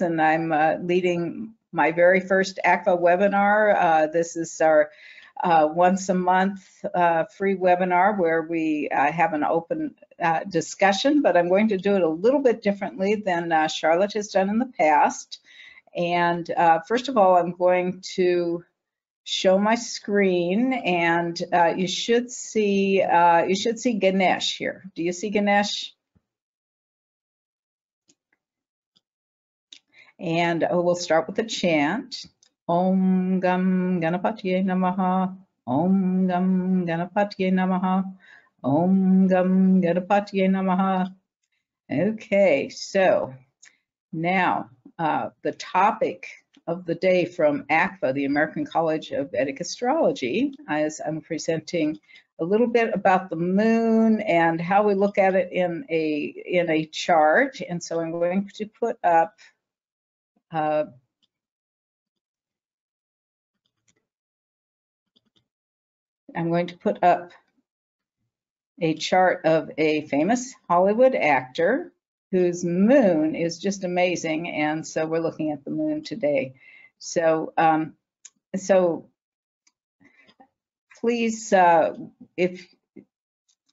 And I'm uh, leading my very first ACVA webinar. Uh, This is our uh, once a month uh, free webinar where we uh, have an open uh, discussion, but I'm going to do it a little bit differently than Charlotte has done in the past. And first of all, I'm going to show my screen, and you should see you should see Ganesh here. Do you see Ganesh? And uh, we'll start with a chant. Om Gam Ganapatye Namaha. Om Gam Ganapatye Namaha. Om Gam Ganapatye Namaha. Okay, so now uh, the topic of the day from ACVA, the American College of Vedic Astrology, as I'm presenting a little bit about the moon and how we look at it in a in a chart. And so I'm going to put up uh, I'm going to put up a chart of a famous Hollywood actor whose moon is just amazing. And so we're looking at the moon today. So, um, so please, uh, if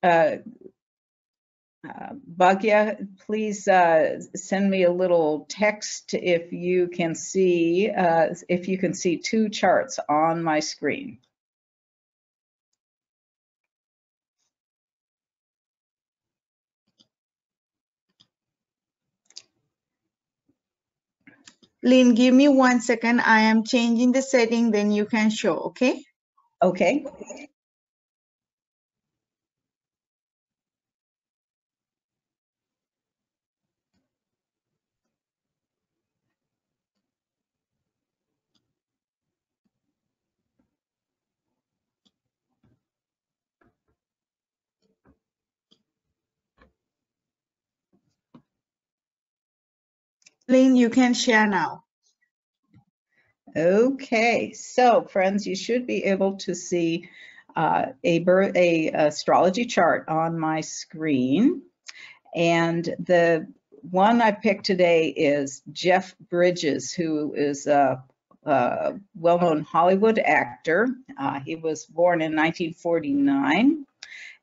uh, uh, Bhagya, please uh, send me a little text if you can see uh, if you can see two charts on my screen. Lynn, give me one second. I am changing the setting, then you can show, okay? Okay. Lynn, you can share now. Okay, so friends, you should be able to see uh, a, birth, a astrology chart on my screen. And the one I picked today is Jeff Bridges, who is a, a well-known Hollywood actor. Uh, he was born in 1949.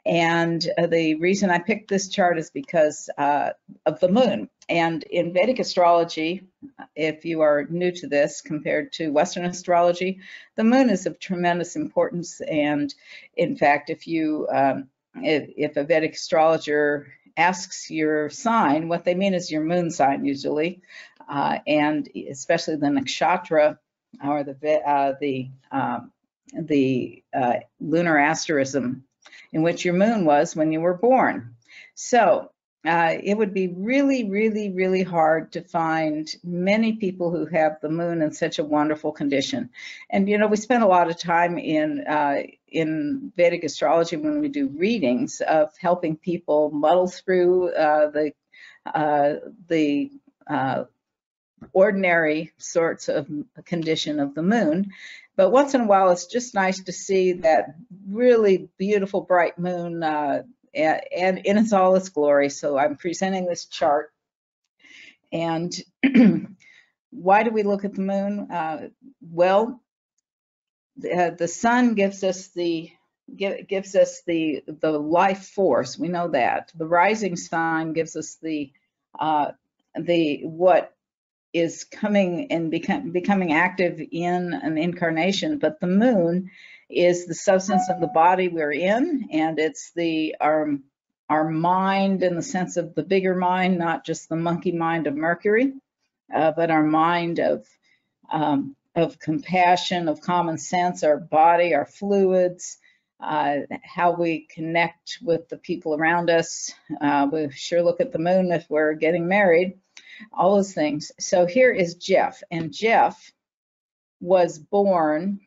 And uh, the reason I picked this chart is because uh, of the moon. And in Vedic astrology, if you are new to this compared to Western astrology, the moon is of tremendous importance. And in fact, if you, um, if, if a Vedic astrologer asks your sign, what they mean is your moon sign usually, uh, and especially the nakshatra or the uh, the um, the uh, lunar asterism in which your moon was when you were born. So uh, it would be really, really, really hard to find many people who have the moon in such a wonderful condition. And you know, we spend a lot of time in uh, in Vedic astrology when we do readings of helping people muddle through uh, the uh, the uh, ordinary sorts of condition of the moon. But once in a while, it's just nice to see that really beautiful bright moon uh, and, and in its all its glory. So I'm presenting this chart. And why do we look at the moon? Uh, well, the, the sun gives us the gives us the the life force. We know that the rising sign gives us the uh, the what is coming and become, becoming active in an incarnation, but the moon is the substance of the body we're in, and it's the our our mind in the sense of the bigger mind, not just the monkey mind of Mercury, uh, but our mind of um, of compassion, of common sense, our body, our fluids, uh, how we connect with the people around us. Uh, we sure look at the moon if we're getting married all those things. So here is Jeff, and Jeff was born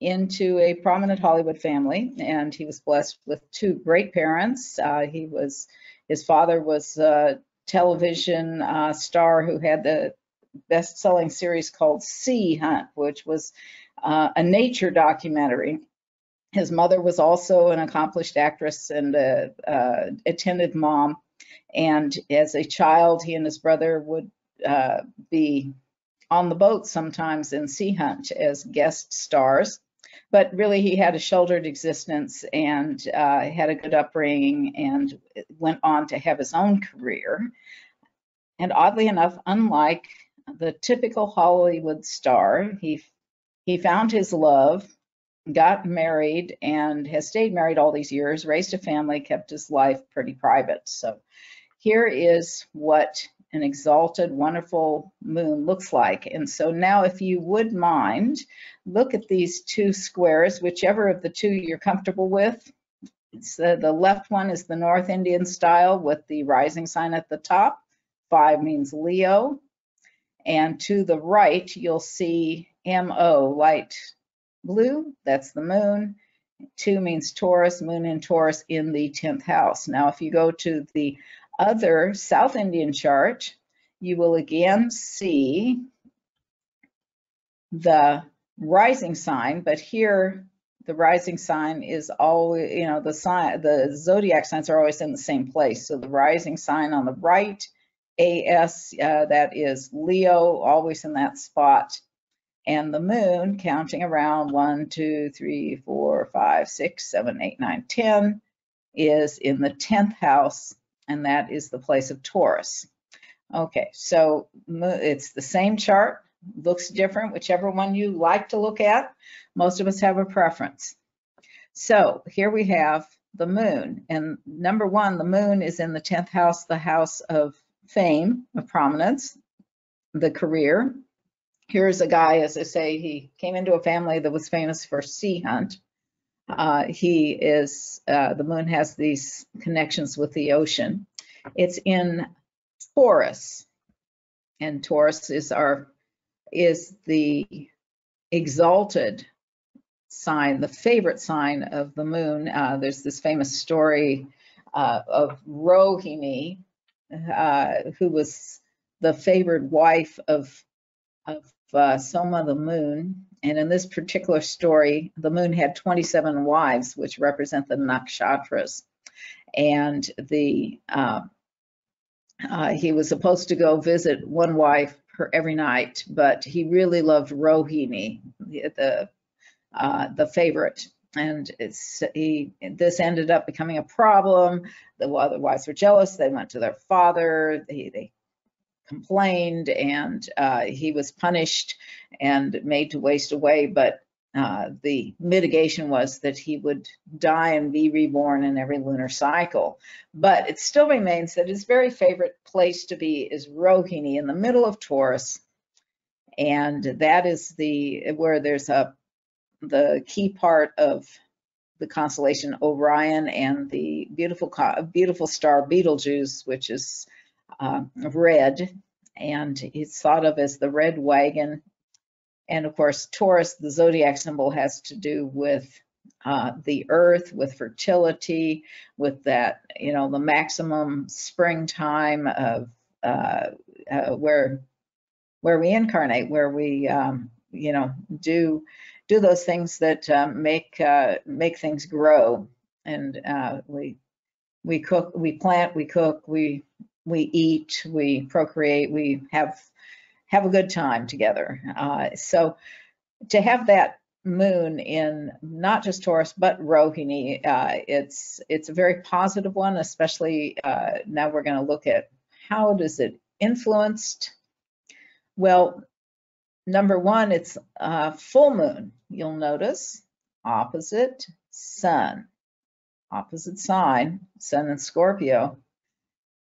into a prominent Hollywood family, and he was blessed with two great parents. Uh, he was, his father was a television uh, star who had the best-selling series called Sea Hunt, which was uh, a nature documentary. His mother was also an accomplished actress and a, uh, attended mom. And as a child, he and his brother would uh, be on the boat sometimes in Sea Hunt as guest stars. But really, he had a sheltered existence and uh, had a good upbringing and went on to have his own career. And oddly enough, unlike the typical Hollywood star, he he found his love, got married, and has stayed married all these years, raised a family, kept his life pretty private. So here is what an exalted, wonderful moon looks like. And so now if you would mind, look at these two squares, whichever of the two you're comfortable with. Uh, the left one is the North Indian style with the rising sign at the top. Five means Leo. And to the right, you'll see MO, light blue, that's the moon. Two means Taurus, moon in Taurus in the 10th house. Now, if you go to the other South Indian chart, you will again see the rising sign, but here the rising sign is always, you know, the sign, the zodiac signs are always in the same place. So the rising sign on the right, AS, uh, that is Leo, always in that spot. And the moon counting around one, two, three, four, five, six, seven, eight, nine, ten is in the 10th house and that is the place of Taurus. Okay, so it's the same chart, looks different, whichever one you like to look at. Most of us have a preference. So here we have the moon, and number one, the moon is in the 10th house, the house of fame, of prominence, the career. Here's a guy, as I say, he came into a family that was famous for sea hunt. Uh, he is, uh, the moon has these connections with the ocean. It's in Taurus, and Taurus is our, is the exalted sign, the favorite sign of the moon. Uh, there's this famous story uh, of Rohini, uh, who was the favored wife of, of uh, Soma the moon, and in this particular story, the moon had 27 wives, which represent the nakshatras. And the uh, uh, he was supposed to go visit one wife per every night, but he really loved Rohini, the the, uh, favorite. And it's he. This ended up becoming a problem. The other wives were jealous. They went to their father. They, they complained and uh, he was punished and made to waste away. But uh, the mitigation was that he would die and be reborn in every lunar cycle. But it still remains that his very favorite place to be is Rohini in the middle of Taurus. And that is the where there's a the key part of the constellation Orion and the beautiful beautiful star Betelgeuse, which is uh, red, and it's thought of as the red wagon. And of course, Taurus, the zodiac symbol, has to do with uh, the earth, with fertility, with that, you know, the maximum springtime of uh, uh, where where we incarnate, where we, um, you know, do do those things that um, make uh, make things grow, and uh, we we cook, we plant, we cook, we we eat, we procreate, we have have a good time together. Uh, so to have that moon in not just Taurus but Rohini, uh, it's it's a very positive one. Especially uh, now we're going to look at how does it influenced. Well, number one, it's a full moon. You'll notice opposite sun, opposite sign, sun and Scorpio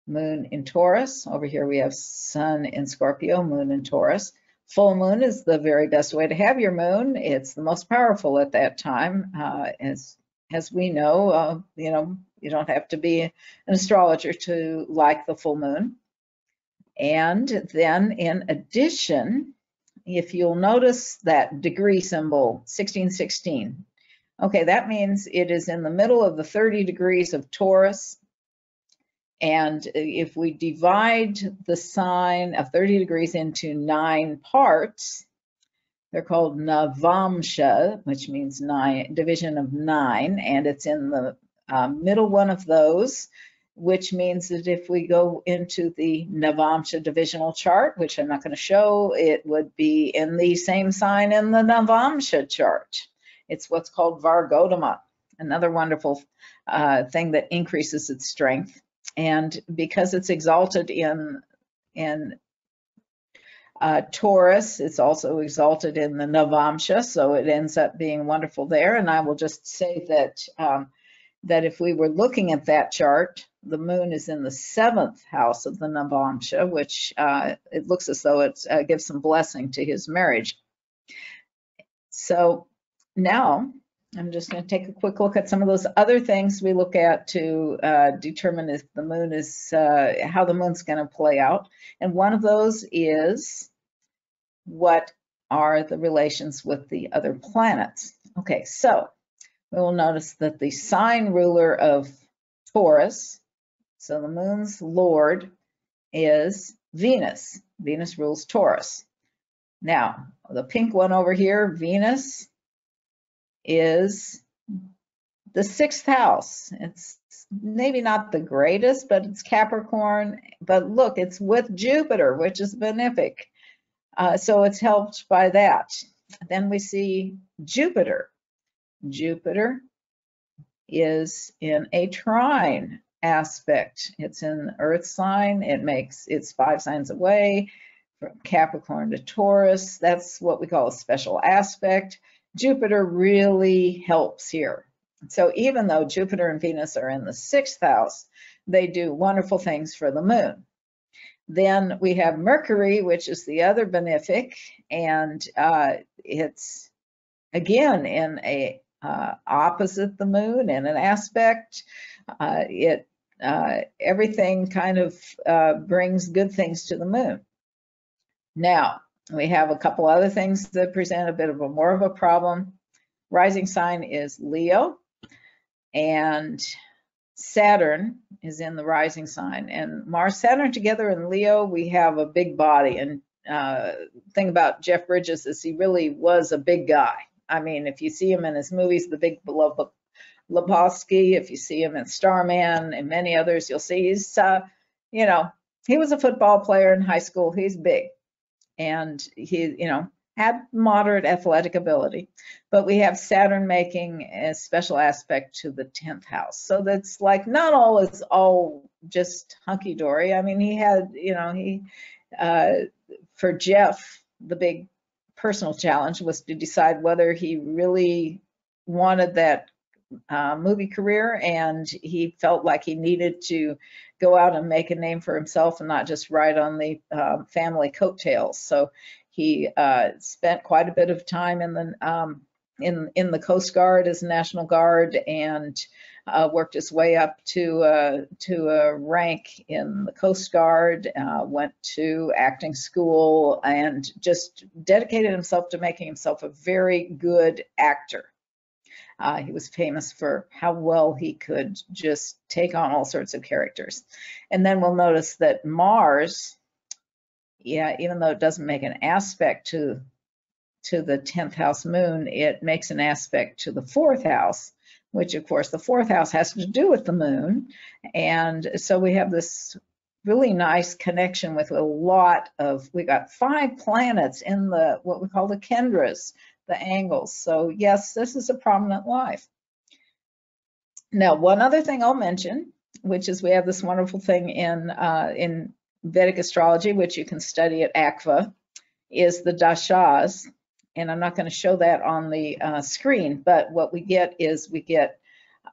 moon in Taurus. Over here we have sun in Scorpio, moon in Taurus. Full moon is the very best way to have your moon. It's the most powerful at that time. Uh, as, as we know, uh, you know, you don't have to be an astrologer to like the full moon. And then in addition, if you'll notice that degree symbol, 1616, okay, that means it is in the middle of the 30 degrees of Taurus And if we divide the sign of 30 degrees into nine parts, they're called Navamsha, which means nine, division of nine, and it's in the uh, middle one of those, which means that if we go into the Navamsha divisional chart, which I'm not going to show, it would be in the same sign in the Navamsha chart. It's what's called Vargottama, another wonderful uh, thing that increases its strength. And because it's exalted in, in uh, Taurus, it's also exalted in the Navamsha, so it ends up being wonderful there. And I will just say that um, that if we were looking at that chart, the moon is in the seventh house of the Navamsha, which uh, it looks as though it uh, gives some blessing to his marriage. So now I'm just going to take a quick look at some of those other things we look at to uh, determine if the moon is, uh, how the moon's going to play out. And one of those is what are the relations with the other planets. Okay, so we will notice that the sign ruler of Taurus, so the moon's lord, is Venus. Venus rules Taurus. Now, the pink one over here, Venus, is the sixth house. It's maybe not the greatest, but it's Capricorn. But look, it's with Jupiter, which is benefic. Uh, so it's helped by that. Then we see Jupiter. Jupiter is in a trine aspect. It's in Earth sign. It makes it's five signs away from Capricorn to Taurus. That's what we call a special aspect. Jupiter really helps here. So even though Jupiter and Venus are in the sixth house, they do wonderful things for the moon. Then we have Mercury, which is the other benefic, and uh, it's again in a uh, opposite the moon in an aspect. Uh, it uh, everything kind of uh, brings good things to the moon. Now, we have a couple other things that present a bit of a more of a problem. Rising sign is Leo, and Saturn is in the rising sign. And Mars, Saturn together in Leo, we have a big body. And uh, thing about Jeff Bridges is he really was a big guy. I mean, if you see him in his movies, The Big beloved Lebowski, if you see him in Starman and many others, you'll see he's, uh, you know, he was a football player in high school. He's big and he, you know, had moderate athletic ability. But we have Saturn making a special aspect to the 10th house. So that's like not all is all just hunky dory. I mean, he had, you know, he, uh, for Jeff, the big personal challenge was to decide whether he really wanted that uh, movie career and he felt like he needed to go out and make a name for himself and not just ride on the uh, family coattails. So he uh, spent quite a bit of time in the um, in in the Coast Guard as a National Guard and uh, worked his way up to uh, to a rank in the Coast Guard. Uh, went to acting school and just dedicated himself to making himself a very good actor. Uh, he was famous for how well he could just take on all sorts of characters. And then we'll notice that Mars, yeah, even though it doesn't make an aspect to to the 10th house moon, it makes an aspect to the fourth house, which of course the fourth house has to do with the moon. And so we have this really nice connection with a lot of, we got five planets in the, what we call the Kendras, the angles. So yes, this is a prominent life. Now, one other thing I'll mention, which is we have this wonderful thing in, uh, in Vedic astrology, which you can study at ACVA, is the dashas. And I'm not going to show that on the uh, screen, but what we get is we get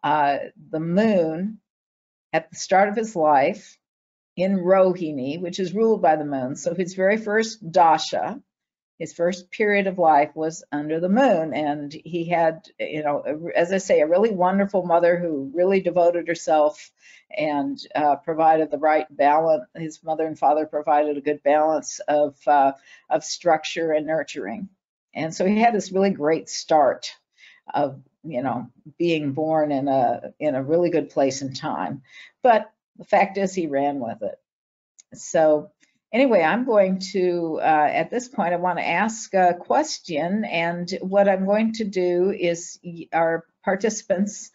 uh, the moon at the start of his life in Rohini, which is ruled by the moon. So his very first dasha, his first period of life was under the moon. And he had you know as i say a really wonderful mother who really devoted herself and uh, provided the right balance his mother and father provided a good balance of uh, of structure and nurturing. And so he had this really great start of you know being born in a in a really good place and time. But the fact is he ran with it. So anyway, I'm going to, uh, at this point, I want to ask a question. And what I'm going to do is our participants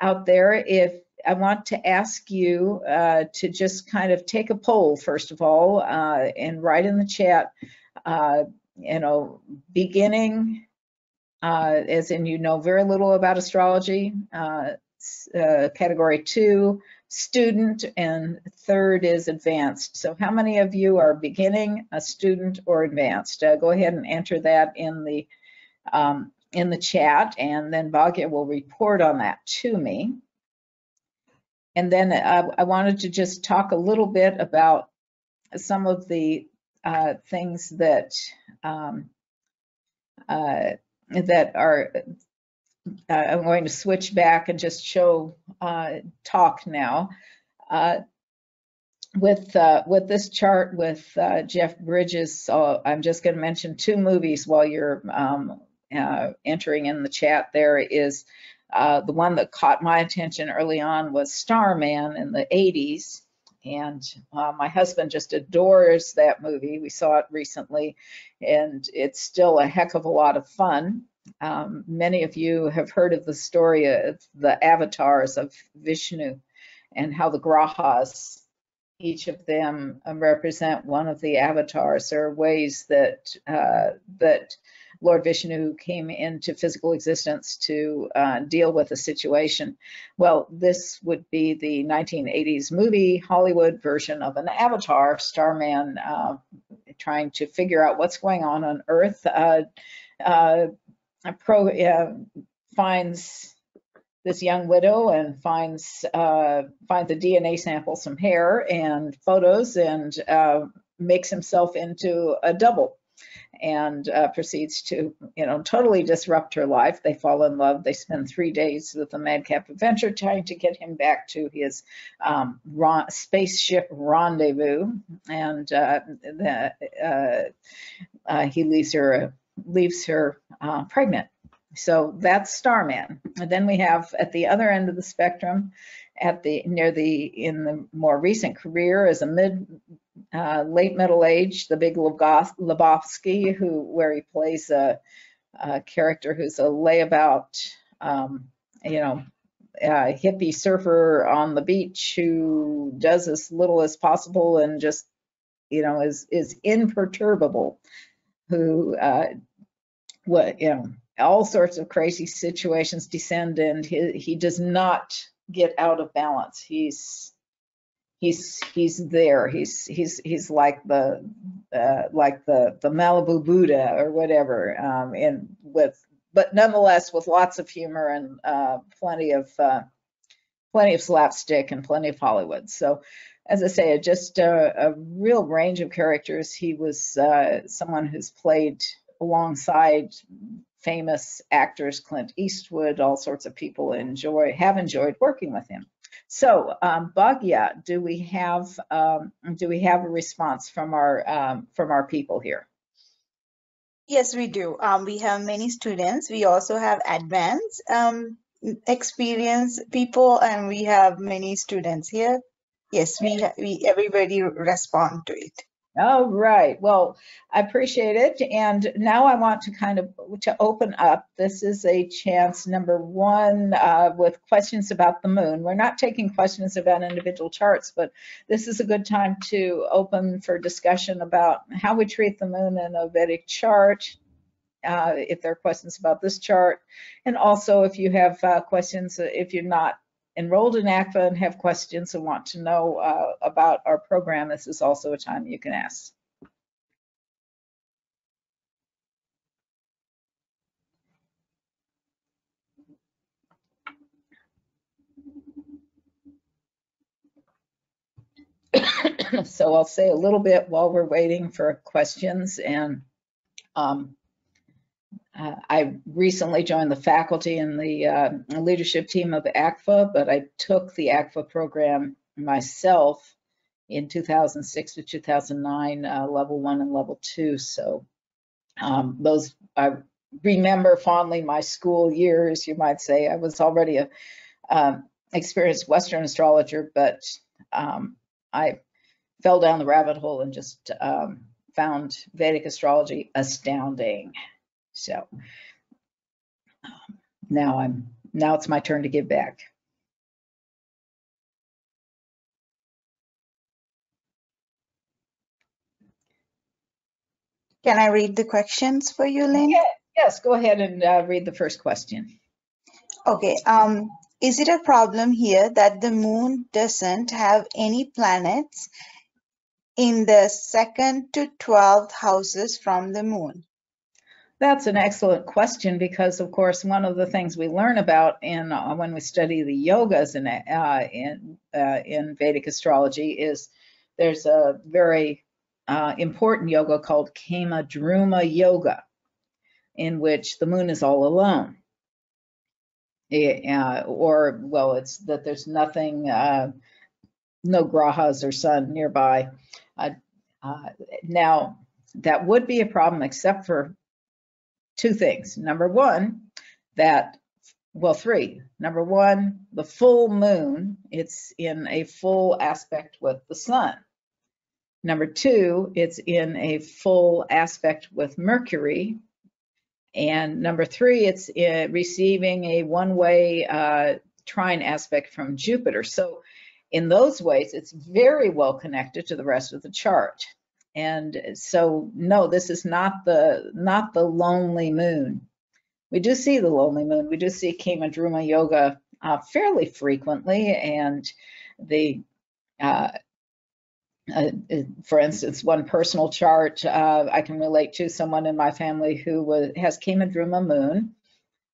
out there, if I want to ask you uh, to just kind of take a poll, first of all, uh, and write in the chat, uh, you know, beginning, uh, as in you know very little about astrology, uh, category two, student, and third is advanced. So how many of you are beginning, a student, or advanced? Uh, go ahead and enter that in the um, in the chat, and then Bhagya will report on that to me. And then uh, I wanted to just talk a little bit about some of the uh, things that um, uh, that are. Uh, I'm going to switch back and just show uh, talk now. Uh, with uh, with this chart with uh, Jeff Bridges, I'm just going to mention two movies while you're um, uh, entering in the chat. There is the one that caught my attention early on was Starman in the 80s, and uh, my husband just adores that movie. We saw it recently, and it's still a heck of a lot of fun. Um, many of you have heard of the story of the avatars of Vishnu and how the grahas each of them um, represent one of the avatars or ways that uh, that Lord Vishnu came into physical existence to uh, deal with a situation. Well, this would be the 1980s movie Hollywood version of an avatar, Starman, uh, trying to figure out what's going on on Earth. Pro uh, finds this young widow and finds uh, finds a DNA sample, some hair and photos, and uh, makes himself into a double, and uh, proceeds to you know totally disrupt her life. They fall in love. They spend three days with the madcap adventure trying to get him back to his um, spaceship rendezvous, and uh, the, uh, uh, he leaves her leaves her uh, pregnant. So that's Starman. And then we have at the other end of the spectrum, at the near the in the more recent career as a mid uh, late middle age, the Big Lebowski, who where he plays a, a character who's a layabout, um, you know, hippie surfer on the beach who does as little as possible and just you know is is imperturbable who uh, what you know all sorts of crazy situations descend and he, he does not get out of balance. He's he's he's there. He's he's he's like the uh, like the the Malibu Buddha or whatever um and with but nonetheless with lots of humor and uh plenty of uh plenty of slapstick and plenty of Hollywood. So as I say, just a, a real range of characters. He was uh, someone who's played alongside famous actors, Clint Eastwood, all sorts of people enjoy have enjoyed working with him. So, um, Bhagya, do we have um, do we have a response from our um, from our people here? Yes, we do. Um, we have many students. We also have advanced um, experience people, and we have many students here. Yes, we, we everybody respond to it. All right. Well, I appreciate it. And now I want to kind of to open up. This is a chance, number one, uh, with questions about the moon. We're not taking questions about individual charts, but this is a good time to open for discussion about how we treat the moon in a Vedic chart. Uh, if there are questions about this chart, and also if you have uh, questions, uh, if you're not enrolled in ACVA and have questions and want to know uh, about our program, this is also a time you can ask. so I'll say a little bit while we're waiting for questions. And um, uh, I recently joined the faculty and the uh, leadership team of ACVA, but I took the ACVA program myself in 2006 to 2009, uh, level one and level two. So um, those, I remember fondly my school years, you might say. I was already a um, experienced Western astrologer, but um, I fell down the rabbit hole and just um, found Vedic astrology astounding. So um, now I'm now it's my turn to give back. Can I read the questions for you, Lynn? Yeah, yes, go ahead and uh, read the first question. Okay. Um, is it a problem here that the moon doesn't have any planets in the second to 12th houses from the moon? That's an excellent question because, of course, one of the things we learn about in uh, when we study the yogas in uh, in uh, in Vedic astrology is there's a very uh, important yoga called Kama Druma Yoga, in which the moon is all alone. Uh, or, well, it's that there's nothing, uh, no grahas or sun nearby. Now, that would be a problem except for two things. Number one, that, well, three. Number one, the full moon, it's in a full aspect with the sun. Number two, it's in a full aspect with Mercury. And number three, it's uh, receiving a one-way uh, trine aspect from Jupiter. So in those ways, it's very well connected to the rest of the chart. And so, no, this is not the not the lonely moon. We do see the lonely moon. We do see Kamadruma yoga uh, fairly frequently, and the uh, uh, for instance, one personal chart uh, I can relate to someone in my family who was, has Kamadruma moon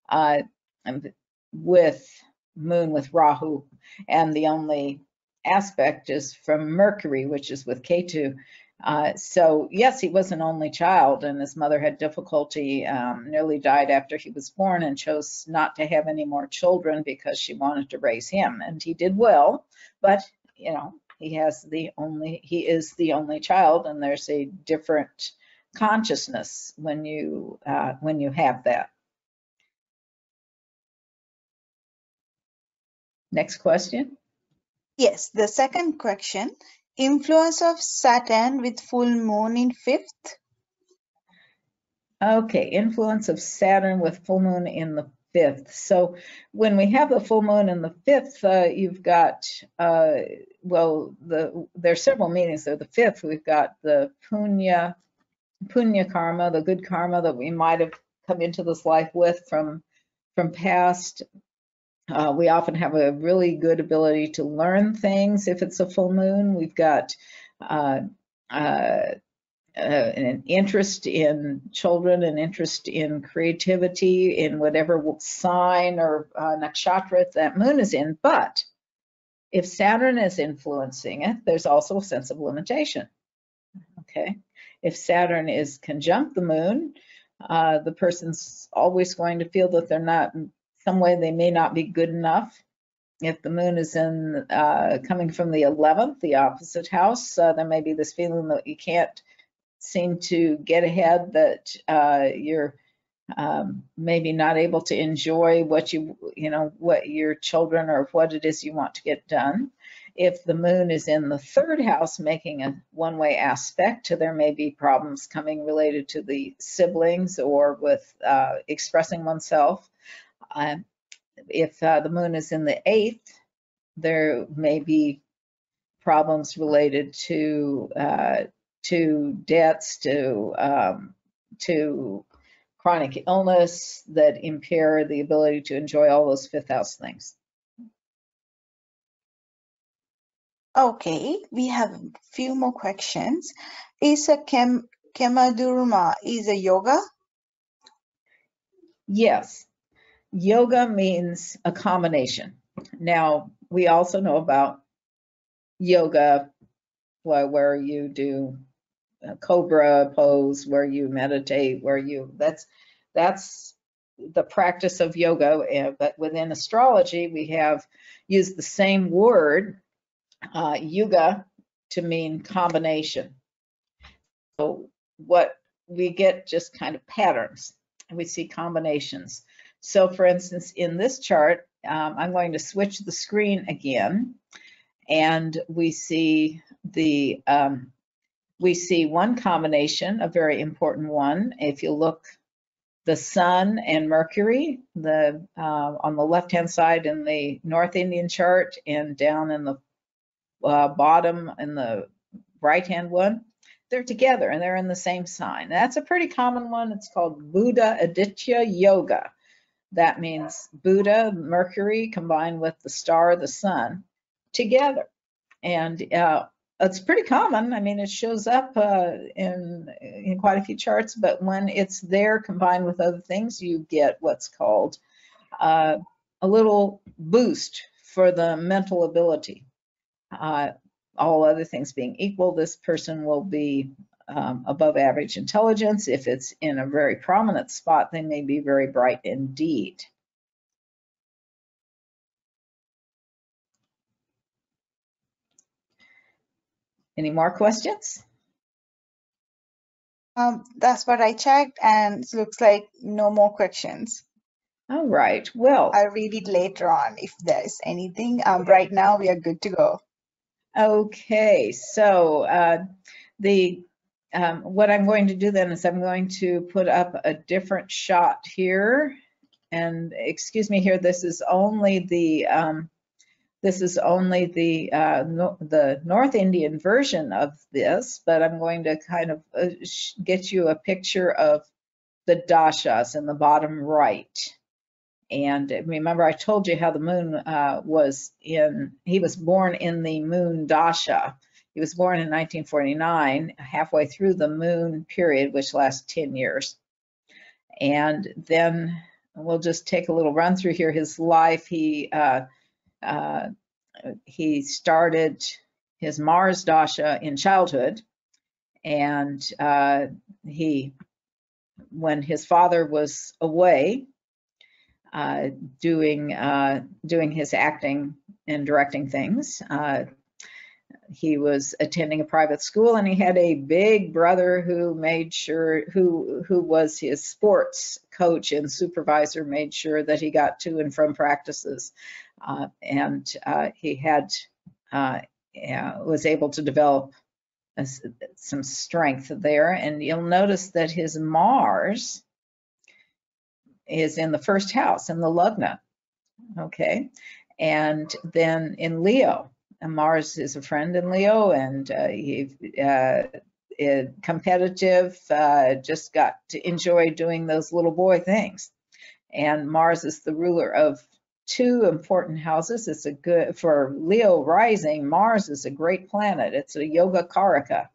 uh, with moon with Rahu, and the only aspect is from Mercury, which is with Ketu. Uh, so yes, he was an only child, and his mother had difficulty, um, nearly died after he was born, and chose not to have any more children because she wanted to raise him, and he did well, but you know he has the only he is the only child and there's a different consciousness when you uh, when you have that. Next question. Yes the second question influence of saturn with full moon in fifth okay influence of saturn with full moon in the fifth. So when we have the full moon in the fifth, uh, you've got, uh, well, the are several meanings there. The fifth, we've got the punya, punya karma, the good karma that we might have come into this life with from from past. Uh, we often have a really good ability to learn things if it's a full moon. We've got uh, uh, uh, an interest in children, an interest in creativity, in whatever sign or uh, nakshatra that moon is in. But if Saturn is influencing it, there's also a sense of limitation. Okay. If Saturn is conjunct the moon, uh, the person's always going to feel that they're not, some way they may not be good enough. If the moon is in uh, coming from the 11th, the opposite house, uh, there may be this feeling that you can't seem to get ahead that uh, you're um, maybe not able to enjoy what you, you know, what your children or what it is you want to get done. If the moon is in the third house, making a one-way aspect, there may be problems coming related to the siblings or with uh, expressing oneself. Uh, if uh, the moon is in the eighth, there may be problems related to uh, to debts, to um, to chronic illness that impair the ability to enjoy all those fifth house things. Okay, we have a few more questions. Is a Kem Kemadruma is a yoga? Yes. Yoga means a combination. Now, we also know about yoga where you do cobra pose where you meditate, where you that's that's the practice of yoga. But within astrology, we have used the same word, uh, yuga, to mean combination. So what we get just kind of patterns. We see combinations. So for instance, in this chart, um, I'm going to switch the screen again. And we see the, um, we see one combination, a very important one. If you look, the sun and Mercury, the uh, on the left-hand side in the North Indian chart and down in the uh, bottom in the right-hand one, they're together and they're in the same sign. That's a pretty common one. It's called Buddha Aditya Yoga. That means Buddha, Mercury combined with the star, the sun, together. And uh, it's pretty common. I mean, it shows up uh, in, in quite a few charts, but when it's there combined with other things, you get what's called uh, a little boost for the mental ability. Uh, all other things being equal, this person will be um, above average intelligence. If it's in a very prominent spot, they may be very bright indeed. Any more questions? Um, that's what I checked, and it looks like no more questions. All right, well, I'll read it later on if there's anything. Um, right now we are good to go. okay, so uh, the um, what I'm going to do then is I'm going to put up a different shot here. And excuse me here, this is only the um, this is only the uh, no, the North Indian version of this, but I'm going to kind of uh, get you a picture of the dashas in the bottom right. And remember, I told you how the moon uh, was in, he was born in the moon dasha. He was born in 1949, halfway through the moon period, which lasts 10 years. And then we'll just take a little run through here. His life, he uh, uh, he started his Mars Dasha in childhood, and uh, he, when his father was away, uh, doing uh, doing his acting and directing things. He was attending a private school and he had a big brother who made sure who who was his sports coach and supervisor made sure that he got to and from practices. Uh, and uh, he had uh, was able to develop a, some strength there. And you'll notice that his Mars is in the first house in the Lagna. Okay? And then in Leo and Mars is a friend in Leo, and uh, he uh, competitive, uh, just got to enjoy doing those little boy things. And Mars is the ruler of two important houses. It's a good for Leo rising. Mars is a great planet. It's a yoga karaka,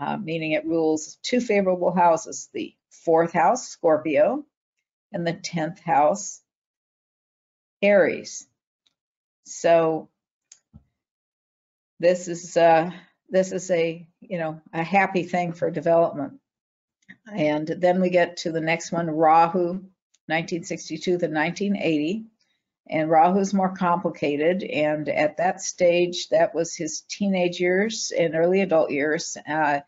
uh, meaning it rules two favorable houses: the fourth house, Scorpio, and the tenth house, Aries. So this is uh, this is a you know a happy thing for development. And then we get to the next one, Rahu, 1962 to 1980. And Rahu's more complicated. And at that stage, that was his teenage years and early adult years. Uh,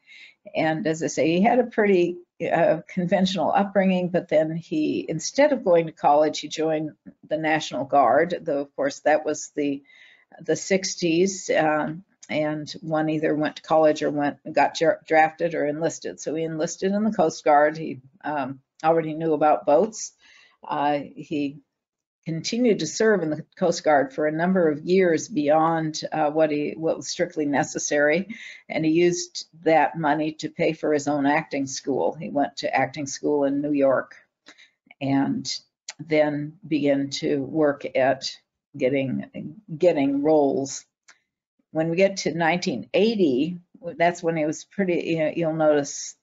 and as I say, he had a pretty uh, conventional upbringing, but then he, instead of going to college, he joined the National Guard. Though, of course, that was the the 60s, um, and one either went to college or went got drafted or enlisted. So he enlisted in the Coast Guard. He um, already knew about boats. Uh, he continued to serve in the Coast Guard for a number of years beyond uh, what he what was strictly necessary, and he used that money to pay for his own acting school. He went to acting school in New York, and then began to work at getting getting roles. When we get to 1980, that's when it was pretty. You know, you'll notice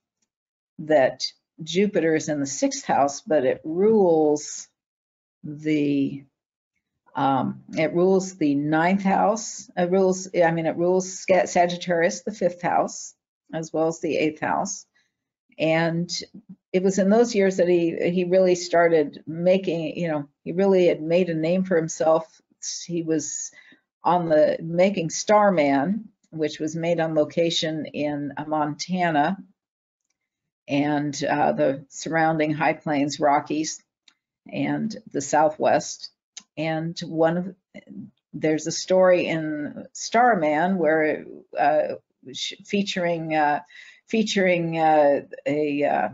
that Jupiter is in the sixth house, but it rules the um, it rules the ninth house. It rules. I mean, it rules Sagittarius, the fifth house, as well as the eighth house. And it was in those years that he he really started making, you know, he really had made a name for himself. He was on the making Starman, which was made on location in Montana and uh, the surrounding high plains, Rockies, and the Southwest. And one of there's a story in Starman where uh, featuring uh, featuring uh, a uh,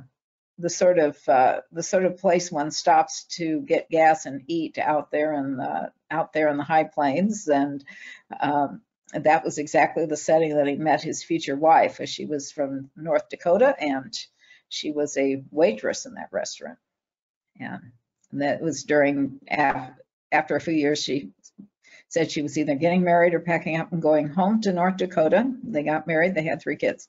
the sort of uh, the sort of place one stops to get gas and eat out there in the out there in the high plains, and um, that was exactly the setting that he met his future wife. As she was from North Dakota, and she was a waitress in that restaurant. And that was during after a few years, she said she was either getting married or packing up and going home to North Dakota. They got married. They had three kids,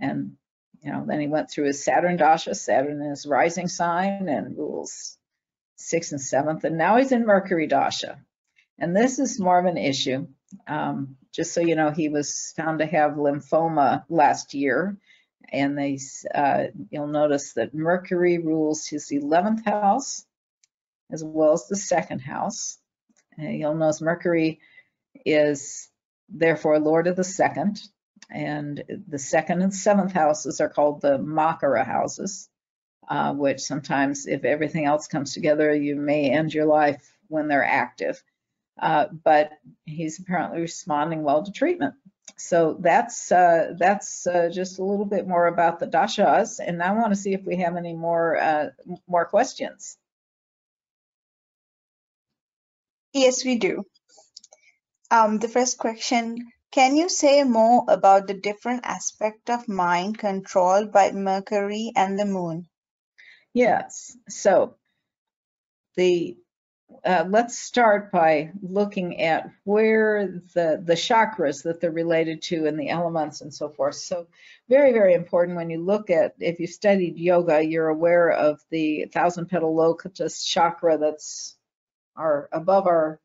and you know, then he went through his Saturn Dasha, Saturn is rising sign and rules sixth and seventh, and now he's in Mercury Dasha. And this is more of an issue. Um, just so you know, he was found to have lymphoma last year. And they, uh, you'll notice that Mercury rules his 11th house as well as the second house. And you'll notice Mercury is therefore Lord of the second. And the second and seventh houses are called the Maraka houses, uh, which sometimes, if everything else comes together, you may end your life when they're active. Uh, but he's apparently responding well to treatment. So that's uh, that's uh, just a little bit more about the dashas, and I want to see if we have any more uh, more questions. Yes, we do. Um, the first question can you say more about the different aspect of mind controlled by Mercury and the moon? Yes. So the uh, let's start by looking at where the the chakras that they're related to and the elements and so forth. So very very important when you look at if you studied yoga, you're aware of the thousand petal lotus chakra that's our above our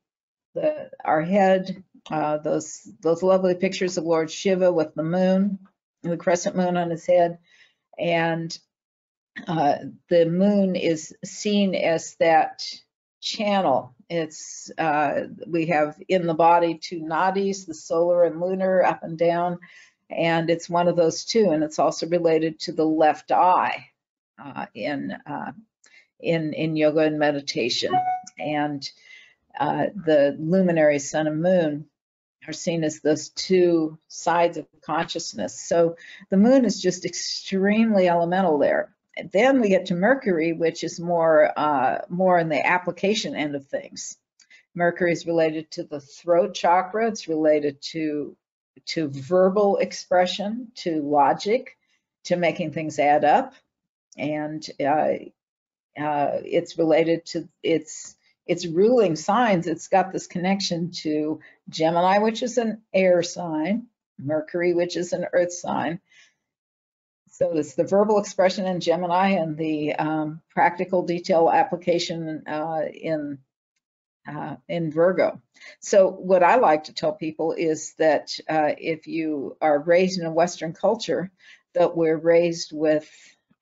the our head uh, those those lovely pictures of Lord Shiva with the moon, the crescent moon on his head, and uh, the moon is seen as that channel. It's uh, we have in the body two nadis, the solar and lunar, up and down, and it's one of those two, and it's also related to the left eye uh, in uh, in in yoga and meditation, and the luminary sun and moon are seen as those two sides of consciousness. So the moon is just extremely elemental there. And then we get to Mercury, which is more uh, more in the application end of things. Mercury is related to the throat chakra. It's related to to verbal expression, to logic, to making things add up, and uh, uh, it's related to its its ruling signs, it's got this connection to Gemini, which is an air sign, Mercury, which is an earth sign. So it's the verbal expression in Gemini and the um, practical detail application uh, in uh, in Virgo. So what I like to tell people is that uh, if you are raised in a Western culture, that we're raised with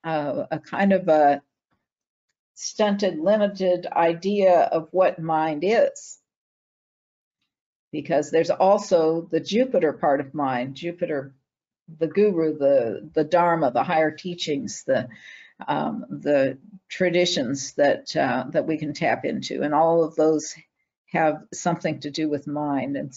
uh, a kind of a stunted, limited idea of what mind is. Because there's also the Jupiter part of mind, Jupiter, the guru, the, the Dharma, the higher teachings, the, um, the traditions that, uh, that we can tap into. And all of those have something to do with mind. And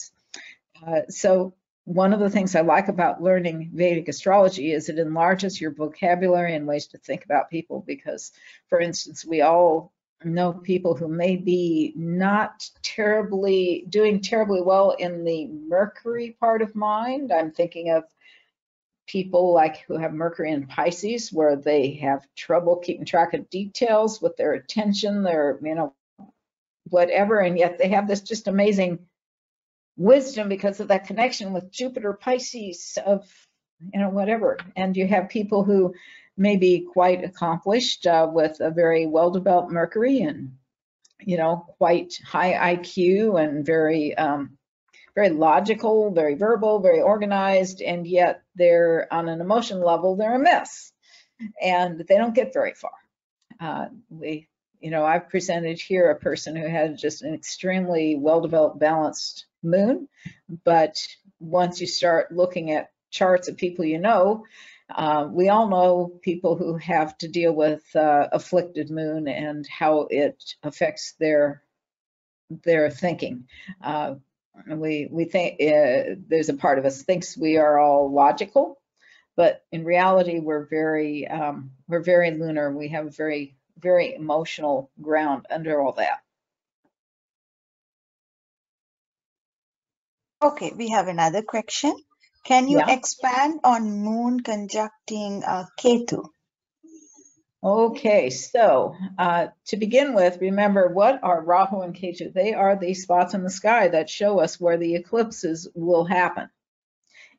uh, so one of the things I like about learning Vedic astrology is it enlarges your vocabulary and ways to think about people because, for instance, we all know people who may be not terribly doing terribly well in the Mercury part of mind. I'm thinking of people like who have Mercury in Pisces where they have trouble keeping track of details with their attention, their, you know, whatever, and yet they have this just amazing wisdom because of that connection with Jupiter Pisces of you know whatever. And you have people who may be quite accomplished uh, with a very well developed Mercury and you know quite high IQ and very um, very logical very verbal very organized and yet they're on an emotion level they're a mess. And they don't get very far. Uh, we you know I've presented here a person who had just an extremely well developed balanced moon. But once you start looking at charts of people you know, uh, we all know people who have to deal with uh, afflicted moon and how it affects their their thinking. Uh, we we think uh, there's a part of us thinks we are all logical, but in reality we're very um, we're very lunar. We have very very emotional ground under all that. Okay, we have another question. Can you Yeah. expand on moon conjuncting uh, Ketu? Okay, so uh, to begin with, remember what are Rahu and Ketu? They are the spots in the sky that show us where the eclipses will happen.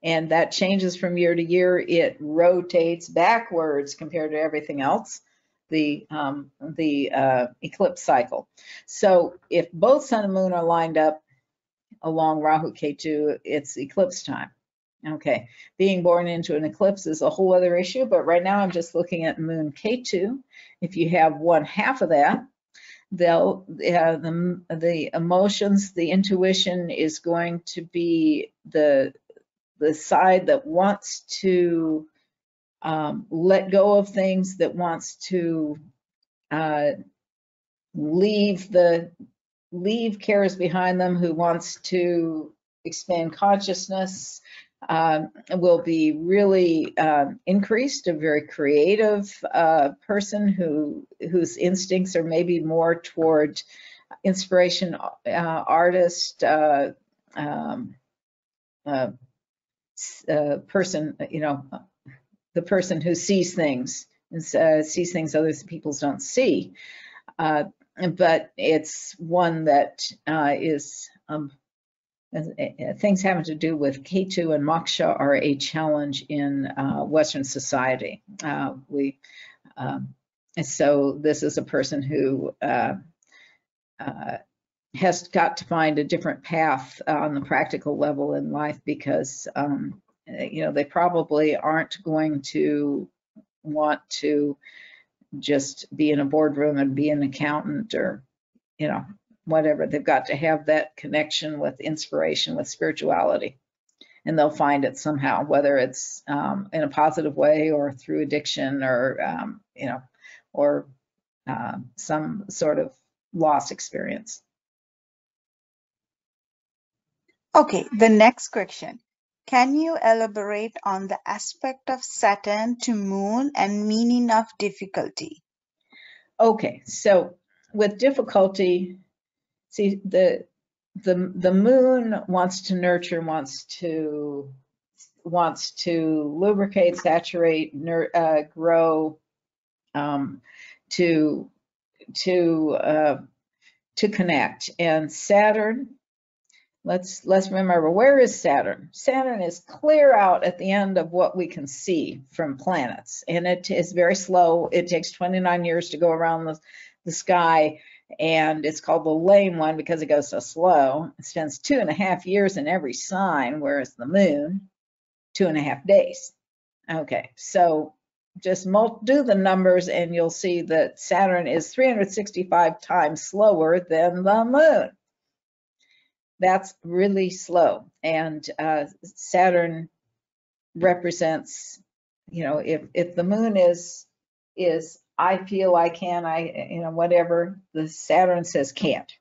And that changes from year to year. It rotates backwards compared to everything else, the, um, the uh, eclipse cycle. So if both sun and moon are lined up along Rahu Ketu, it's eclipse time. Okay, being born into an eclipse is a whole other issue, but right now I'm just looking at moon Ketu. If you have one half of that, they'll uh, the the emotions, the intuition is going to be the the side that wants to um, let go of things, that wants to uh, leave the leave cares behind them, who wants to expand consciousness, um, will be really um, increased. A very creative uh, person who whose instincts are maybe more toward inspiration, uh, artist, uh, um, uh, uh, person. You know, the person who sees things and uh, sees things other people don't see. Uh, but it's one that uh, is um, things having to do with Ketu and Moksha are a challenge in uh, Western society. Uh, we, um, so this is a person who has got to find a different path on the practical level in life because, um, you know, they probably aren't going to want to just be in a boardroom and be an accountant or, you know, whatever. They've got to have that connection with inspiration, with spirituality. And they'll find it somehow, whether it's um, in a positive way or through addiction or, um, you know, or uh, some sort of loss experience. Okay, the next question. Can you elaborate on the aspect of Saturn to Moon and meaning of difficulty? Okay, so with difficulty, see the the the moon wants to nurture, wants to wants to lubricate, saturate, uh, grow, um, to to uh, to connect. And Saturn, let's let's remember where is Saturn? Saturn is clear out at the end of what we can see from planets, and it is very slow. It takes 29 years to go around the, the sky, and it's called the lame one because it goes so slow. It spends two and a half years in every sign, whereas the moon, two and a half days. Okay, so just do the numbers and you'll see that Saturn is 365 times slower than the moon. That's really slow. And uh, Saturn represents, you know, if, if the moon is, is I feel I can, I, you know, whatever, the Saturn says can't.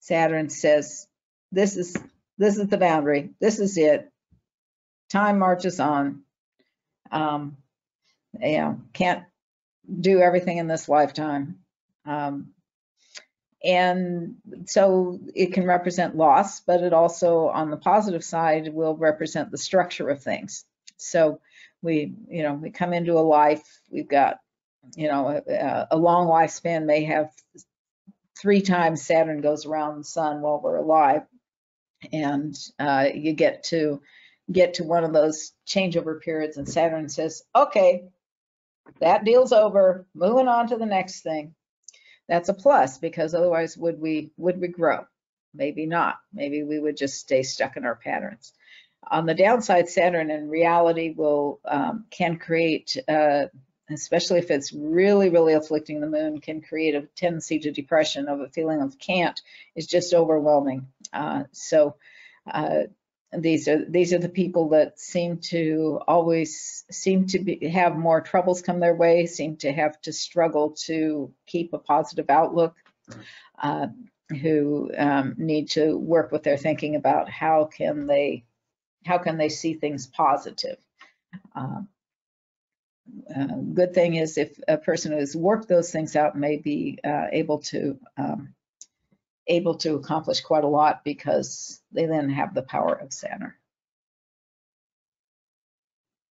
Saturn says, this is, this is the boundary. This is it. Time marches on. Um, know, can't do everything in this lifetime. Um, and so it can represent loss, but it also, on the positive side, will represent the structure of things. So we, you know, we come into a life, we've got, you know, a, a long lifespan may have three times Saturn goes around the sun while we're alive. And uh, you get to get to one of those changeover periods and Saturn says, okay, that deal's over, moving on to the next thing. That's a plus because otherwise would we would we grow? Maybe not. Maybe we would just stay stuck in our patterns. On the downside, Saturn in reality will um, can create, uh, especially if it's really really afflicting the moon, can create a tendency to depression of a feeling of can't is just overwhelming. Uh, so uh, these are these are the people that seem to always seem to be, have more troubles come their way, seem to have to struggle to keep a positive outlook. uh, who um, need to work with their thinking about how can they how can they see things positive. Uh, uh, good thing is if a person who has worked those things out may be uh, able to um, able to accomplish quite a lot because they then have the power of Saturn.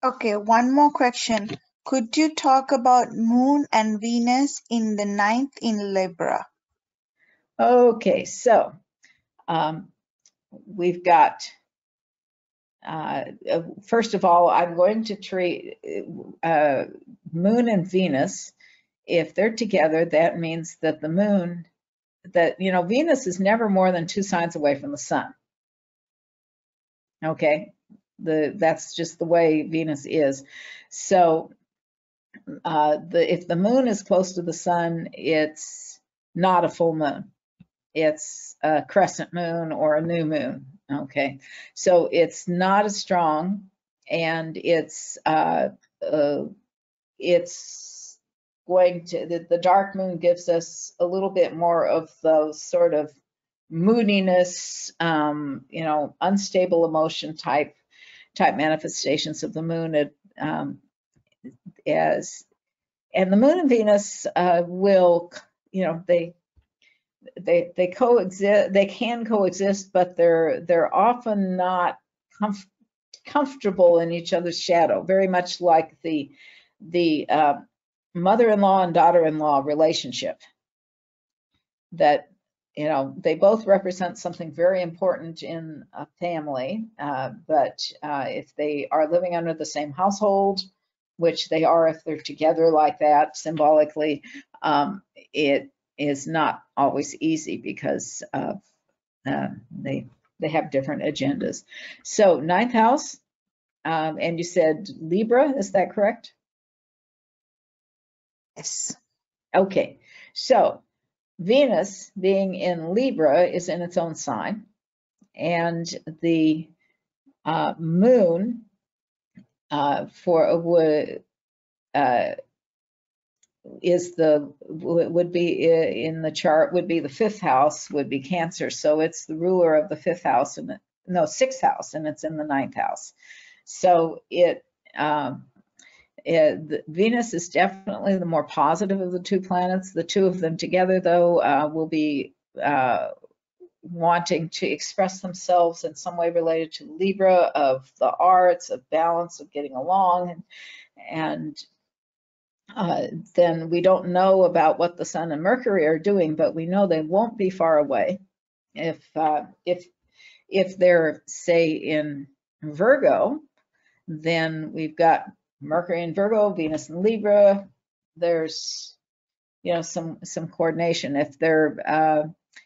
Okay, one more question. Could you talk about Moon and Venus in the ninth in Libra? Okay, so um, we've got, uh, uh, first of all, I'm going to treat uh, Moon and Venus. If they're together, that means that the Moon, that, you know, Venus is never more than two signs away from the Sun. Okay, the that's just the way Venus is. So uh, the if the moon is close to the sun, it's not a full moon. It's a crescent moon or a new moon. Okay, so it's not as strong, and it's uh, uh, it's going to the, the dark moon gives us a little bit more of those sort of moodiness, um, you know, unstable emotion type type manifestations of the moon. It, um, as and the moon and Venus uh, will, you know, they they they coexist. They can coexist, but they're they're often not comf comfortable in each other's shadow. Very much like the the uh, mother-in-law and daughter-in-law relationship. That you know they both represent something very important in a family. Uh, but uh, if they are living under the same household, which they are if they're together like that symbolically, um, it is not always easy because uh, they they have different agendas. So ninth house, um, and you said Libra, is that correct? Yes. Okay, so Venus being in Libra is in its own sign, and the uh, moon uh, for would uh, is the would be in the chart would be the fifth house would be Cancer, so it's the ruler of the fifth house and no sixth house, and it's in the ninth house. So it, um, it Venus is definitely the more positive of the two planets. The two of them together, though, uh, will be uh, wanting to express themselves in some way related to Libra, of the arts, of balance, of getting along, and, and uh, then we don't know about what the Sun and Mercury are doing, but we know they won't be far away. If uh, if if they're say in Virgo, then we've got Mercury in Virgo, Venus in Libra. There's you know some some coordination. If they're uh,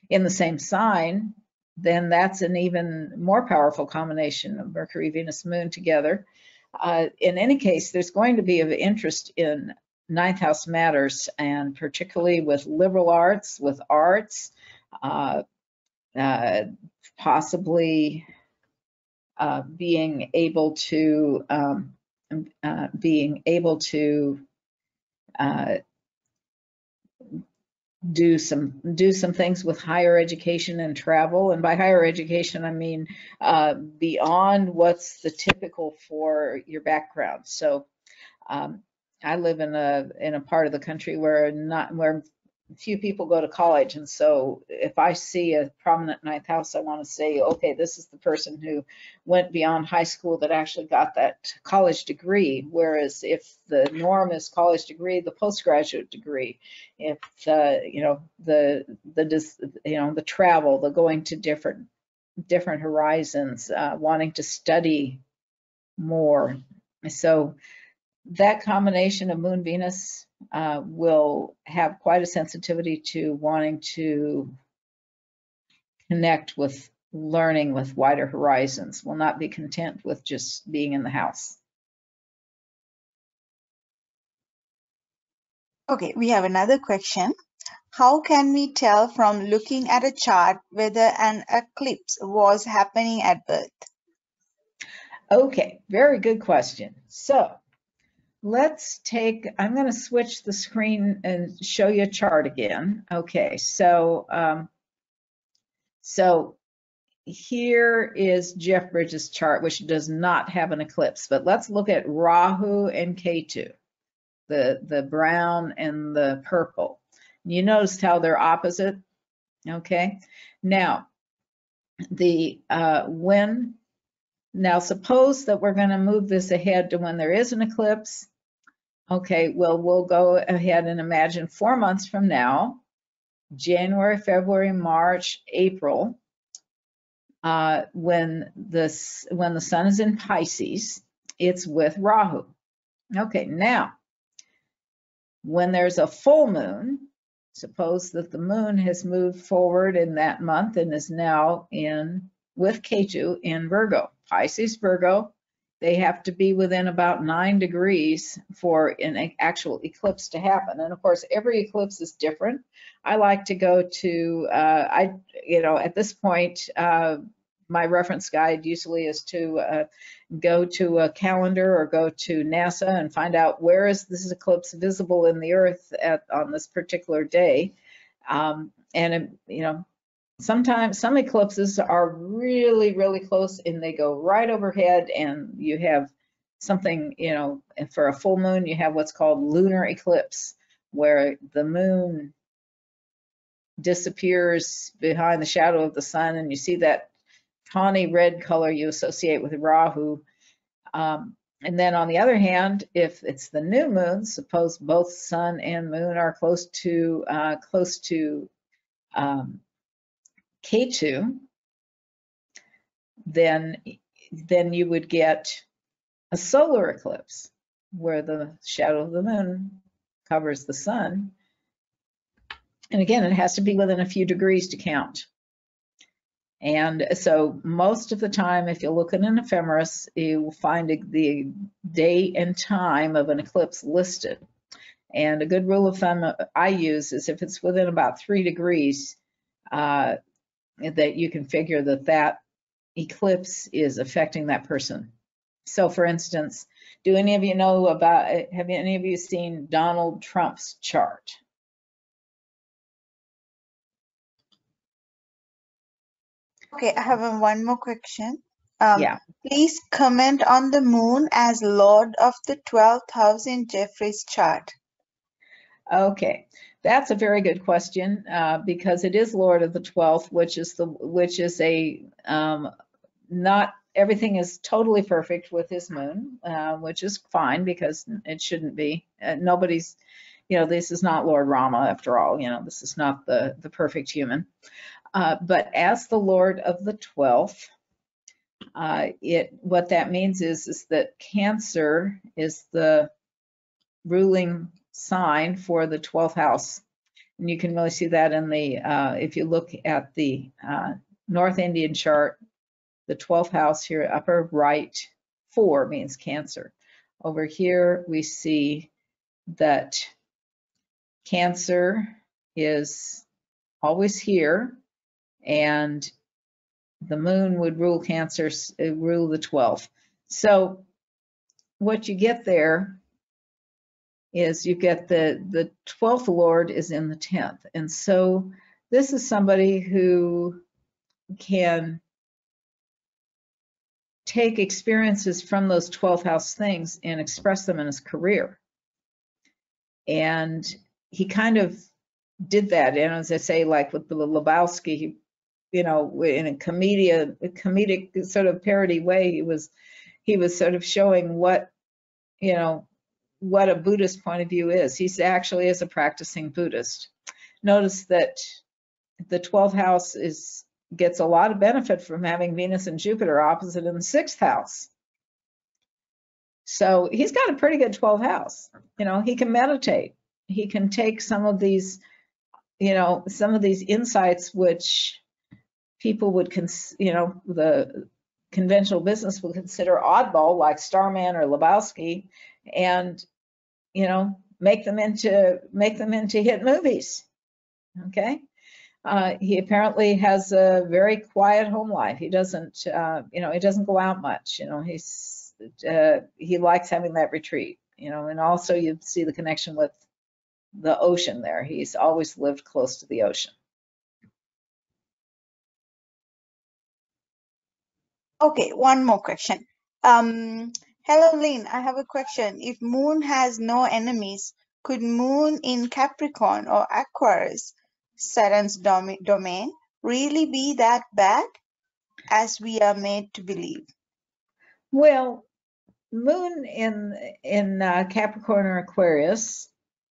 in the same sign, then that's an even more powerful combination of Mercury, Venus, Moon together. Uh, in any case, there's going to be of interest in ninth house matters, and particularly with liberal arts, with arts, uh, uh, possibly uh, being able to um, uh, being able to uh, do some do some things with higher education and travel. And by higher education i mean uh, beyond what's the typical for your background. So um, i live in a in a part of the country where not where few people go to college and so if i see a prominent ninth house i want to say okay this is the person who went beyond high school that actually got that college degree. Whereas if the norm is college degree the postgraduate degree if the you know the the you know the travel the going to different different horizons uh, wanting to study more. So that combination of moon venus uh, will have quite a sensitivity to wanting to connect with learning with wider horizons, will not be content with just being in the house. Okay, we have another question. How can we tell from looking at a chart whether an eclipse was happening at birth? Okay, very good question. So let's take, I'm going to switch the screen and show you a chart again. Okay, so, um, so here is Jeff Bridges' chart, which does not have an eclipse, but let's look at Rahu and Ketu, the, the brown and the purple. You noticed how they're opposite, okay? Now, the, uh, when, now suppose that we're gonna move this ahead to when there is an eclipse. Okay, well, we'll go ahead and imagine four months from now, January, February, March, April, uh, when this when the sun is in Pisces, it's with Rahu. Okay, now when there's a full moon, suppose that the moon has moved forward in that month and is now in with Ketu in Virgo, Pisces, Virgo. They have to be within about nine degrees for an actual eclipse to happen. And of course, every eclipse is different. I like to go to, uh, I, you know, at this point, uh, my reference guide usually is to uh, go to a calendar or go to NASA and find out where is this eclipse visible in the Earth at on this particular day. Um, and you know, sometimes some eclipses are really, really close and they go right overhead, and you have something, you know, for a full moon, you have what's called lunar eclipse, where the moon disappears behind the shadow of the sun, and you see that tawny red color you associate with Rahu. Um, and then on the other hand, if it's the new moon, suppose both sun and moon are close to uh, close to um, Ketu, then then you would get a solar eclipse where the shadow of the moon covers the sun. And again, it has to be within a few degrees to count. And so most of the time, if you look at an ephemeris, you will find the day and time of an eclipse listed. And a good rule of thumb I use is if it's within about three degrees, uh, that you can figure that that eclipse is affecting that person. So for instance, do any of you know about, have any of you seen Donald Trump's chart? Okay, I have one more question. Um, Yeah. Please comment on the moon as lord of the 12th house in Jeffrey's chart. Okay, that's a very good question uh, because it is Lord of the 12th, which is the which is a um, not everything is totally perfect with his moon, uh, which is fine because it shouldn't be. Uh, nobody's, you know, this is not Lord Rama after all. You know, this is not the the perfect human. Uh, but as the Lord of the 12th, uh, it what that means is is that Cancer is the ruling sign for the 12th house. And you can really see that in the, uh, if you look at the uh, North Indian chart, the 12th house here, upper right, four means Cancer. Over here, we see that Cancer is always here and the moon would rule Cancer, uh, rule the 12th. So what you get there is you get the, the 12th Lord is in the 10th. And so this is somebody who can take experiences from those 12th house things and express them in his career. And he kind of did that. And as I say, like with the Lebowski, he you know, in a comedian, a comedic sort of parody way, he was, he was sort of showing what, you know, what a Buddhist point of view is. He's actually is a practicing Buddhist. Notice that the 12th house is gets a lot of benefit from having Venus and Jupiter opposite in the sixth house. So he's got a pretty good 12th house. You know, he can meditate. He can take some of these, you know, some of these insights which people would, cons you know, the conventional business would consider oddball, like Starman or Lebowski, and you know, make them into make them into hit movies. Okay. Uh, he apparently has a very quiet home life. He doesn't, uh, you know, he doesn't go out much. You know, he's uh, he likes having that retreat. you know, and also you see the connection with the ocean there. He's always lived close to the ocean. Okay, one more question. Um, hello, Lynn. I have a question. If Moon has no enemies, could Moon in Capricorn or Aquarius, Saturn's dom domain, really be that bad as we are made to believe? Well, Moon in in uh, Capricorn or Aquarius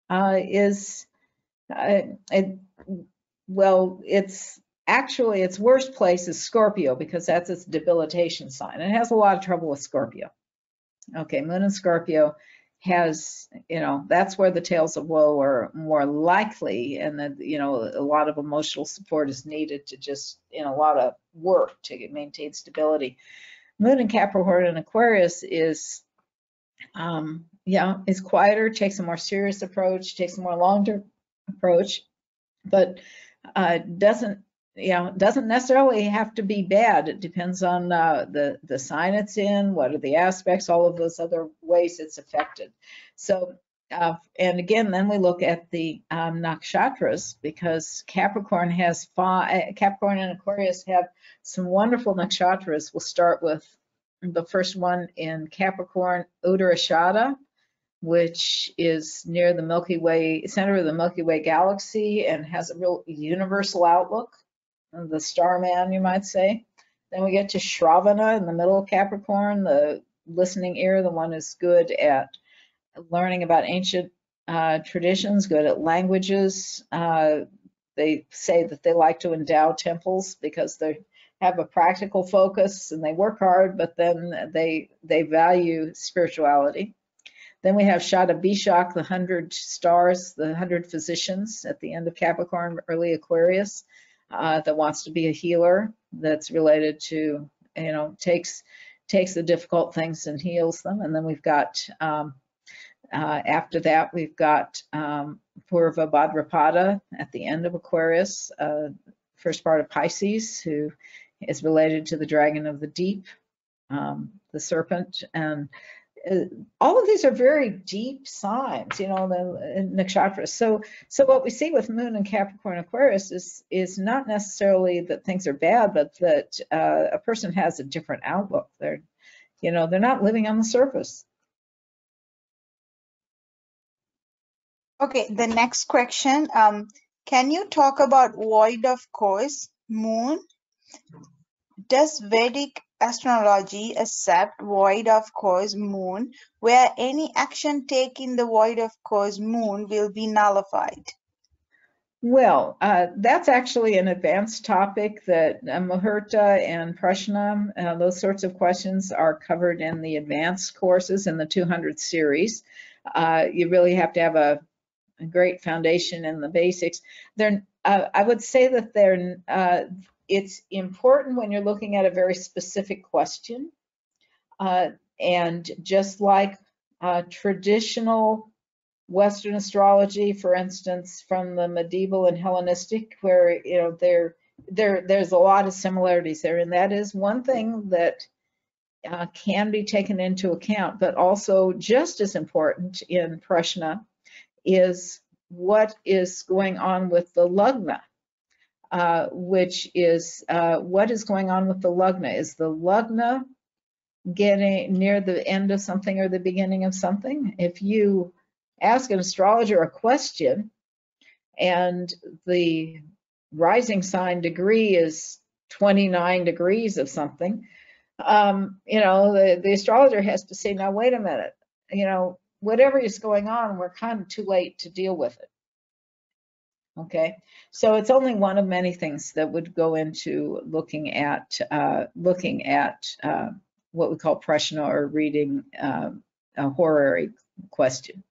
uh, is, uh, it, well, it's actually its worst place is Scorpio because that's its debilitation sign. It has a lot of trouble with Scorpio. Okay, Moon in Scorpio has, you know, that's where the tales of woe are more likely, and that you know a lot of emotional support is needed to just, in a lot of work to maintain stability. Moon in Capricorn and Aquarius is, um, yeah, is quieter, takes a more serious approach, takes a more long-term approach, but uh, doesn't you know, doesn't necessarily have to be bad. It depends on uh, the, the sign it's in, what are the aspects, all of those other ways it's affected. So, uh, and again, then we look at the um, nakshatras because Capricorn has five, Capricorn and Aquarius have some wonderful nakshatras. We'll start with the first one in Capricorn, Uttarashada, which is near the Milky Way, center of the Milky Way galaxy and has a real universal outlook the starman, you might say. Then we get to Shravana in the middle of Capricorn, the listening ear, the one is good at learning about ancient uh, traditions, good at languages. Uh, they say that they like to endow temples because they have a practical focus and they work hard, but then they they value spirituality. Then we have Shatabhishak, the hundred stars, the hundred physicians at the end of Capricorn, early Aquarius uh, that wants to be a healer that's related to, you know, takes takes the difficult things and heals them. And then we've got, um, uh, after that, we've got um, Purva Bhadrapada at the end of Aquarius, uh, first part of Pisces, who is related to the dragon of the deep, um, the serpent, and all of these are very deep signs, you know, the nakshatras. So, so what we see with Moon and Capricorn Aquarius is is not necessarily that things are bad, but that uh, a person has a different outlook. They're, you know, they're not living on the surface. Okay, the next question. Um, can you talk about void of course, Moon? Does Vedic astrology accept void of course moon where any action taken the void of course moon will be nullified? Well, uh, that's actually an advanced topic that uh, Muhurta and Prashna, uh, those sorts of questions are covered in the advanced courses in the 200 series. Uh, you really have to have a, a, great foundation in the basics. They're, uh, I would say that they're, uh, it's important when you're looking at a very specific question. Uh, and just like uh, traditional Western astrology, for instance, from the medieval and Hellenistic, where you know there there there's a lot of similarities there, and that is one thing that uh, can be taken into account. But also, just as important in Prashna is what is going on with the Lagna uh, which is uh, what is going on with the Lagna. Is the Lagna getting near the end of something or the beginning of something? If you ask an astrologer a question and the rising sign degree is 29 degrees of something, um, you know, the, the astrologer has to say, now, wait a minute, you know, whatever is going on, we're kind of too late to deal with it. Okay, so it's only one of many things that would go into looking at uh, looking at uh, what we call Prashna or reading uh, a horary question.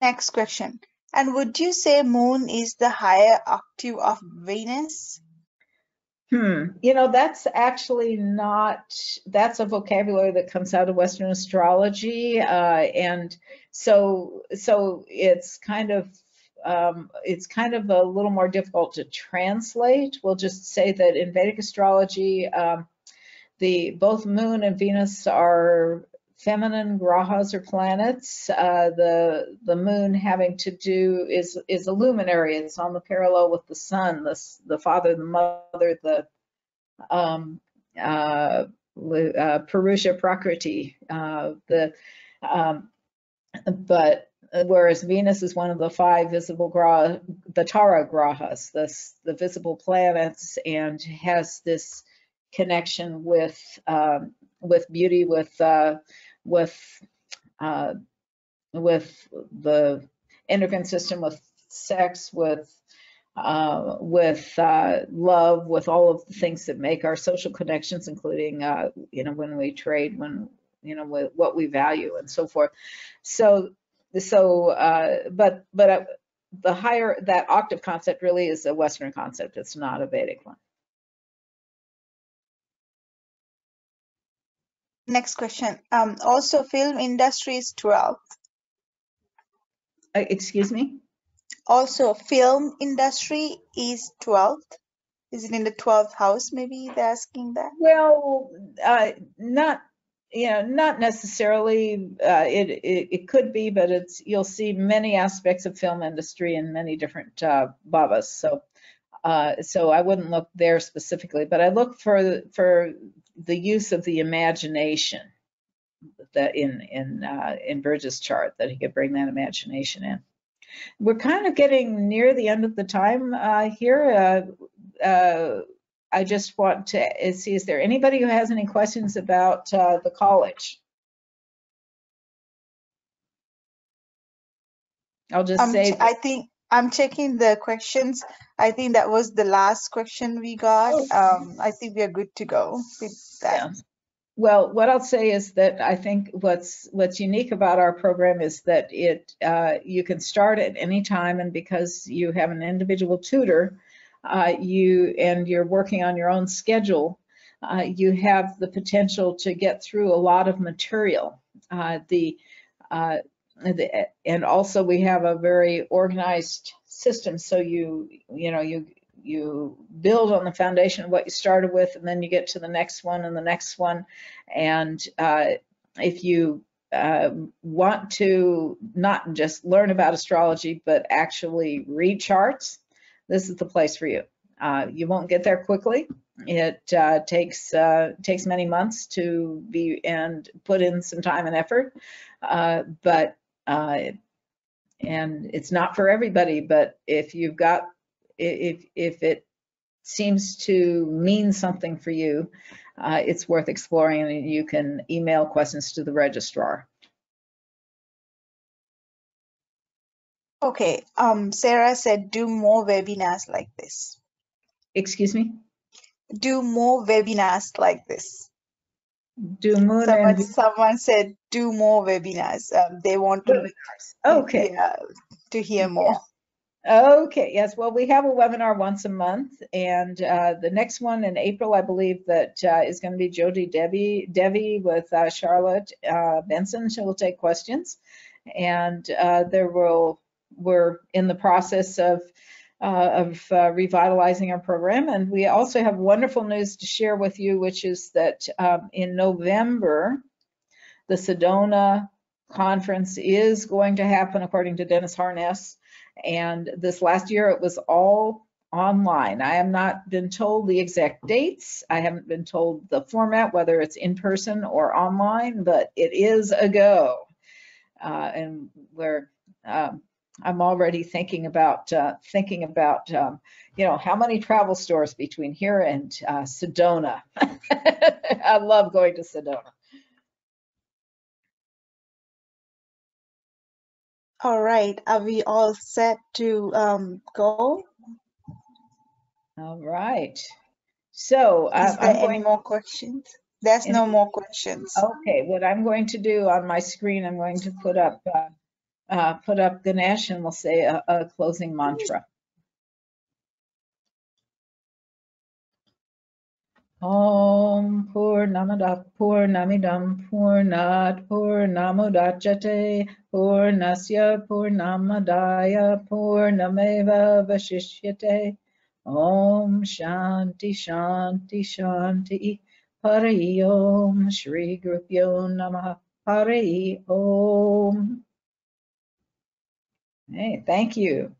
Next question. And would you say moon is the higher octave of Venus? Hmm. You know, that's actually not, that's a vocabulary that comes out of Western astrology. Uh, and so, so it's kind of, um, it's kind of a little more difficult to translate. We'll just say that in Vedic astrology, um, the both Moon and Venus are feminine grahas or planets. Uh, the the Moon having to do is is a luminary. It's on the parallel with the Sun, the the father, the mother, the um, uh, uh, Purusha Prakriti. Uh, the um, but whereas Venus is one of the five visible graha, the Tara grahas, the the visible planets, and has this connection with um, with beauty, with uh, with uh, with the endocrine system, with sex, with uh, with uh, love, with all of the things that make our social connections, including uh, you know when we trade, when you know what we value, and so forth. So so uh, but but uh, the higher that octave concept really is a Western concept. It's not a Vedic one. Next question. Um, also, film industry is 12th. Uh, excuse me? Also, film industry is 12th. Is it in the 12th house? Maybe they're asking that. Well, uh, not you know, not necessarily. Uh, it, it, it could be, but it's you'll see many aspects of film industry in many different uh, bhavas. So, uh, so I wouldn't look there specifically, but I look for for the use of the imagination that in in uh, in Bridges' chart that he could bring that imagination in. We're kind of getting near the end of the time uh, here. Uh, uh I just want to see, is there anybody who has any questions about uh, the college? I'll just I'm say. I think I'm checking the questions. I think that was the last question we got. Oh. Um, I think we are good to go with that. Yeah. Well, what I'll say is that I think what's what's unique about our program is that it uh, you can start at any time, and because you have an individual tutor, uh, you and you're working on your own schedule, uh, you have the potential to get through a lot of material. Uh, the, uh, the, and also we have a very organized system. So you you know you you build on the foundation of what you started with, and then you get to the next one and the next one. And uh, if you uh, want to not just learn about astrology, but actually read charts, this is the place for you. Uh, you won't get there quickly. It uh, takes uh, takes many months to be and put in some time and effort, uh, but uh, and it's not for everybody. But if you've got if if it seems to mean something for you, uh, it's worth exploring, and you can email questions to the registrar. Okay, um, Sarah said do more webinars like this. Excuse me? Do more webinars like this. Do more. Someone, someone said do more webinars. Um, they want to webinars. Okay. Yeah, to hear more. Okay, yes. Well, we have a webinar once a month, and uh, the next one in April, I believe that uh, is going to be Jody Debbie Devi with uh, Charlotte uh, Benson. She will take questions, and uh, there will we're in the process of uh, of uh, revitalizing our program. And we also have wonderful news to share with you, which is that um, in November, the Sedona conference is going to happen according to Dennis Harness. And this last year it was all online. I have not been told the exact dates. I haven't been told the format, whether it's in person or online, but it is a go. Uh, and we're um, I'm already thinking about uh, thinking about um, you know how many travel stores between here and uh, Sedona. I love going to Sedona. All right, are we all set to um, go? All right. So uh, is there I'm any more questions? There's no more questions. Okay, what I'm going to do on my screen, I'm going to put up uh, uh, put up Ganesh and we'll say a, a closing mantra. Om Purnamada Purnamidam Purnat Purnamudachate Purnasya Purnamadaya Purnameva Vashishyate Om Shanti Shanti Shanti Hari Om. Shri Gurubhyo Namaha. Hari Om. Hey, thank you.